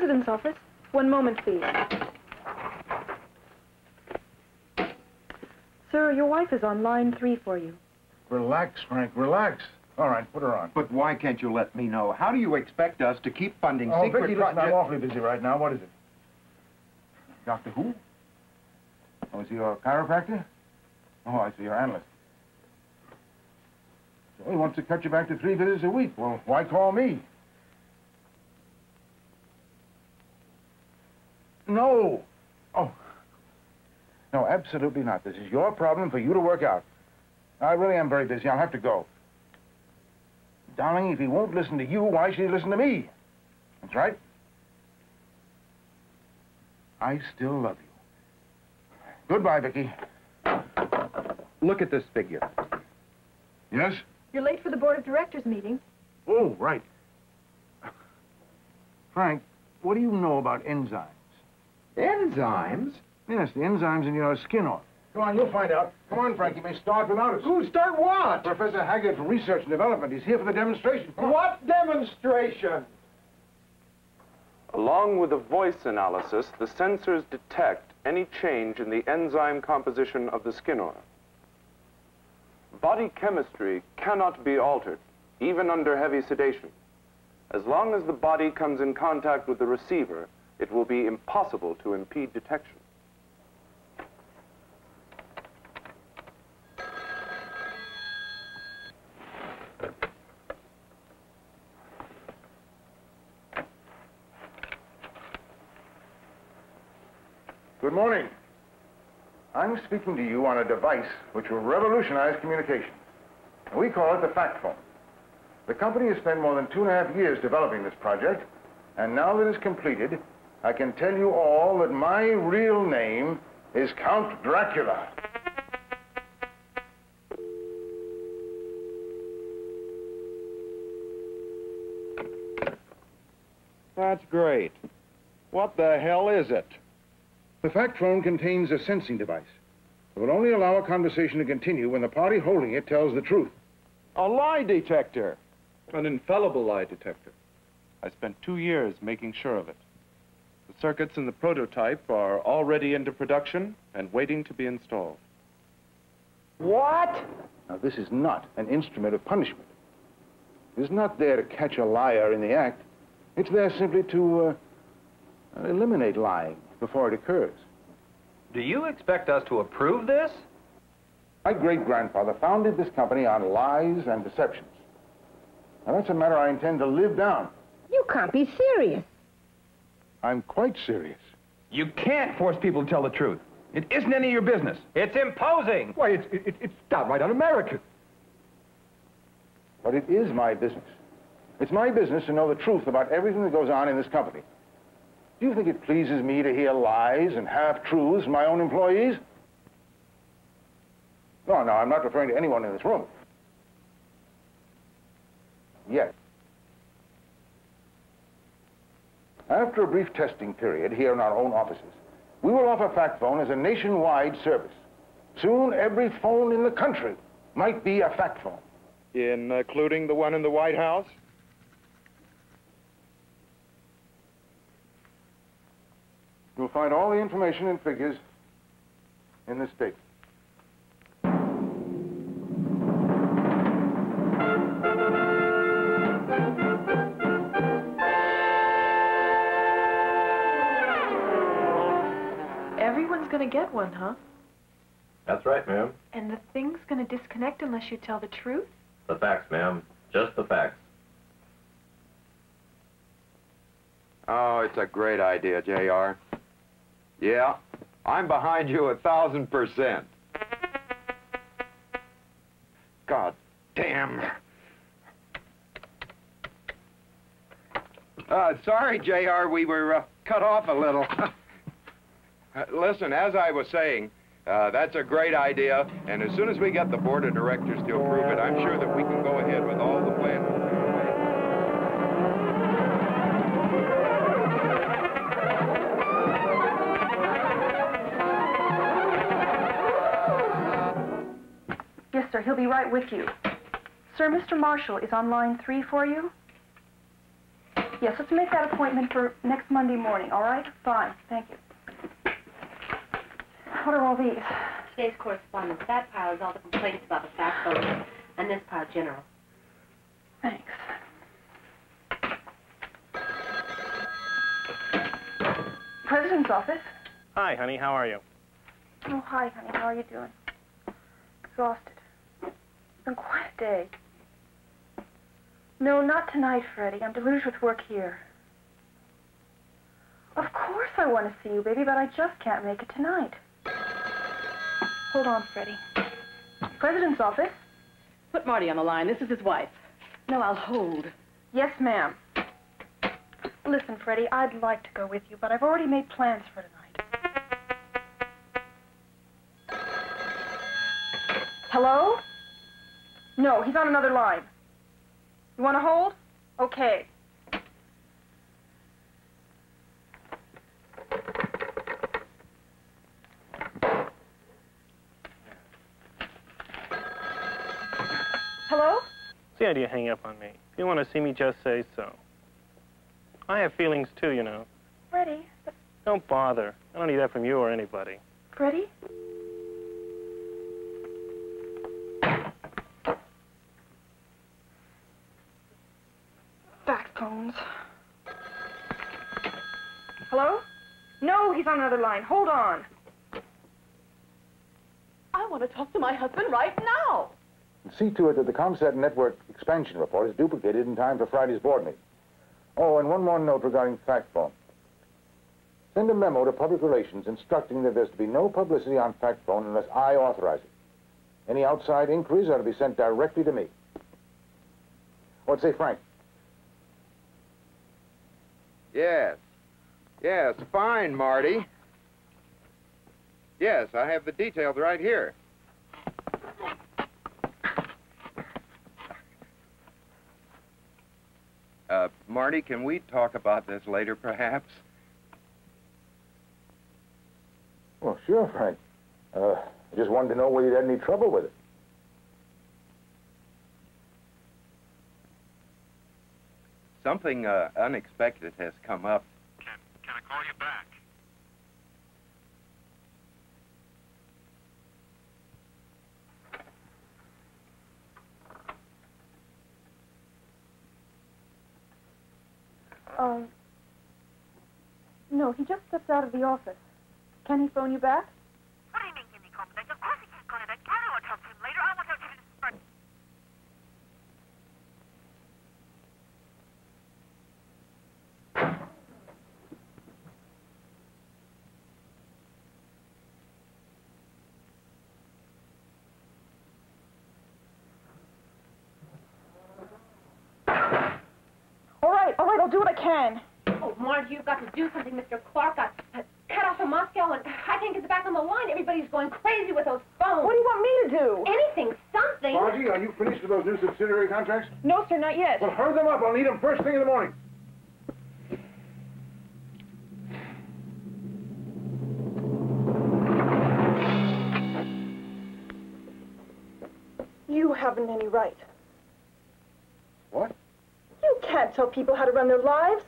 President's office. One moment, please. Sir, your wife is on line three for you. Relax, Frank, relax. All right, put her on. But why can't you let me know? How do you expect us to keep funding Oh, secret Vicky, listen, I'm awfully busy right now. What is it? Doctor who? Oh, is he your chiropractor? Oh, I see, your analyst. So he wants to cut you back to three visits a week. Well, why call me? No. Oh. No, absolutely not. This is your problem for you to work out. I really am very busy. I'll have to go. Darling, if he won't listen to you, why should he listen to me? That's right. I still love you. Goodbye, Vicky. Look at this figure. Yes? You're late for the board of directors meeting. Oh, right. Frank, what do you know about enzymes? Enzymes? Yes, the enzymes in your skin oil. Come on, you'll find out. Come on, Frank, you may start without us. Who start what? Professor Haggard from Research and Development. He's here for the demonstration. What demonstration? Along with the voice analysis, the sensors detect any change in the enzyme composition of the skin oil. Body chemistry cannot be altered, even under heavy sedation. As long as the body comes in contact with the receiver, it will be impossible to impede detection. Good morning. I'm speaking to you on a device which will revolutionize communications. We call it the Factfone. The company has spent more than two and a half years developing this project, and now that it's completed, I can tell you all that my real name is Count Dracula. That's great. What the hell is it? The Factfone contains a sensing device. It will only allow a conversation to continue when the party holding it tells the truth. A lie detector. An infallible lie detector. I spent two years making sure of it. The circuits in the prototype are already into production and waiting to be installed. What? Now, this is not an instrument of punishment. It's not there to catch a liar in the act. It's there simply to uh, eliminate lying before it occurs. Do you expect us to approve this? My great-grandfather founded this company on lies and deceptions. Now, that's a matter I intend to live down. You can't be serious. I'm quite serious. You can't force people to tell the truth. It isn't any of your business. It's imposing. Why, it's, it, it's downright un-American. But it is my business. It's my business to know the truth about everything that goes on in this company. Do you think it pleases me to hear lies and half-truths from my own employees? No, no, I'm not referring to anyone in this room. Yet. After a brief testing period here in our own offices, we will offer Factfone as a nationwide service. Soon, every phone in the country might be a Factfone. Including the one in the White House? You'll find all the information and figures in this statement. Everyone's gonna get one, huh? That's right, ma'am. And the thing's gonna disconnect unless you tell the truth? The facts, ma'am. Just the facts. Oh, it's a great idea, J.R. Yeah, I'm behind you a thousand percent. God damn. Uh, sorry, J.R., we were uh, cut off a little. Uh, listen, as I was saying, uh, that's a great idea, and as soon as we get the board of directors to approve it, I'm sure that we can go ahead with all the plans. Yes, sir. He'll be right with you. Sir, Mr. Marshall is on line three for you. Yes, let's make that appointment for next Monday morning, all right? Fine, thank you. What are all these? Today's correspondence. That pile is all the complaints about the Factfone, and this pile general. Thanks. President's office. Hi, honey. How are you? Oh, hi, honey. How are you doing? Exhausted. It's been quite a day. No, not tonight, Freddie. I'm deluged with work here. Of course I want to see you, baby, but I just can't make it tonight. Hold on, Freddie. President's office? Put Marty on the line. This is his wife. No, I'll hold. Yes, ma'am. Listen, Freddie, I'd like to go with you, but I've already made plans for tonight. Hello? No, he's on another line. You want to hold? Okay. Hello? See how do you hang up on me? If you want to see me, just say so. I have feelings too, you know. Freddie? But Don't bother. I don't need that from you or anybody. Freddie? Back phones. Hello? No, he's on another line. Hold on. I want to talk to my husband right now. And see to it that the ComSat network expansion report is duplicated in time for Friday's board meeting. Oh, and one more note regarding Factfone. Send a memo to public relations instructing that there's to be no publicity on Factfone unless I authorize it. Any outside inquiries are to be sent directly to me. What'd say, Frank? Yes. Yes, fine, Marty. Yes, I have the details right here. Uh, Marty, can we talk about this later, perhaps? Well, sure, Frank. Uh, I just wanted to know whether you had any trouble with it. Something uh, unexpected has come up. Can, can I call you back? Um. No, he just stepped out of the office. Can he phone you back? What do you mean, give me confidence? Of course he can't call you back. Carrie will talk to him later. I want to talk to him first. All right, all right, I'll do what I can. Oh, Marge, you've got to do something. Mr. Clark got uh, cut off from Moscow, and I can't get back on the line. Everybody's going crazy with those phones. What do you want me to do? Anything, something. Margie, are you finished with those new subsidiary contracts? No, sir, not yet. Well, hurry them up. I'll need them first thing in the morning. You haven't any right. What? Can't tell people how to run their lives.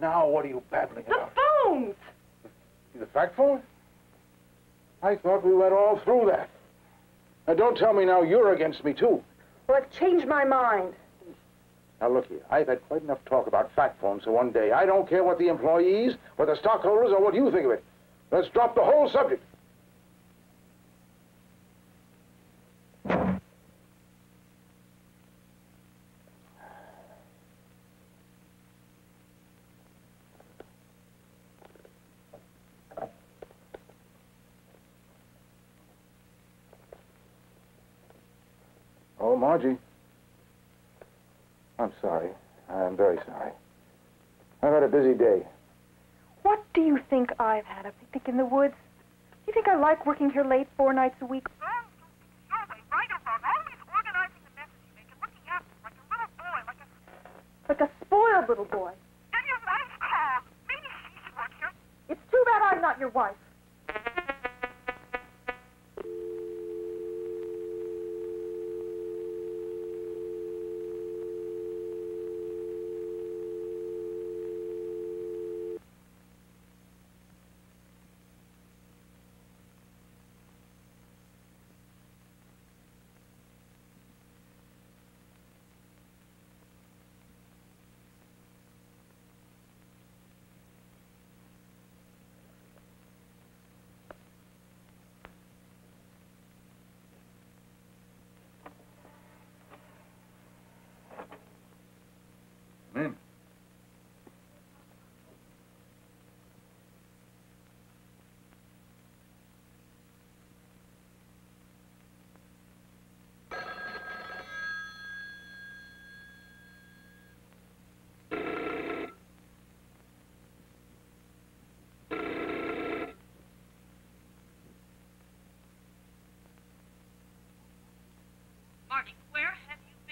Now, what are you babbling The about? phones! The Factfone? I thought we went all through that. Now, don't tell me now you're against me, too. Well, I've changed my mind. Now, look here. I've had quite enough talk about Factfones for one day. I don't care what the employees, what the stockholders, or what you think of it. Let's drop the whole subject. Margie. I'm sorry. I'm very sorry. I've had a busy day. What do you think I've had? A picnic in the woods? Do you think I like working here late four nights a week? Wrong, Susie. Your way, right or wrong. Always organizing the messes you make and looking after them like a little boy, like a... Like a spoiled little boy. Then your wife calls. Maybe she should work here. It's too bad I'm not your wife.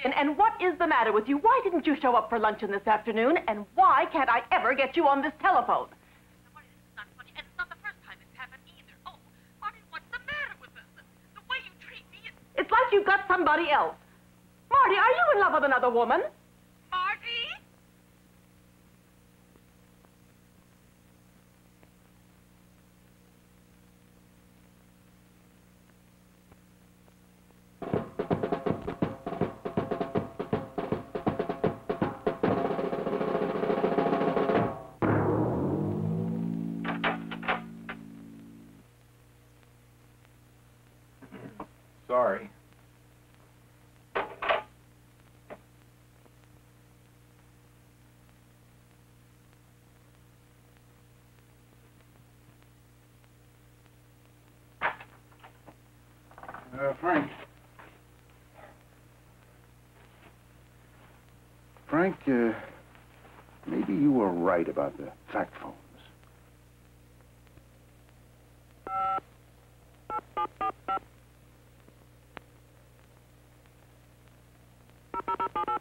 And, and what is the matter with you? Why didn't you show up for luncheon this afternoon? And why can't I ever get you on this telephone? It's like you've got somebody else. Marty, are you in love with another woman? Sorry. Uh, Frank. Frank, uh, maybe you were right about the Factfones. you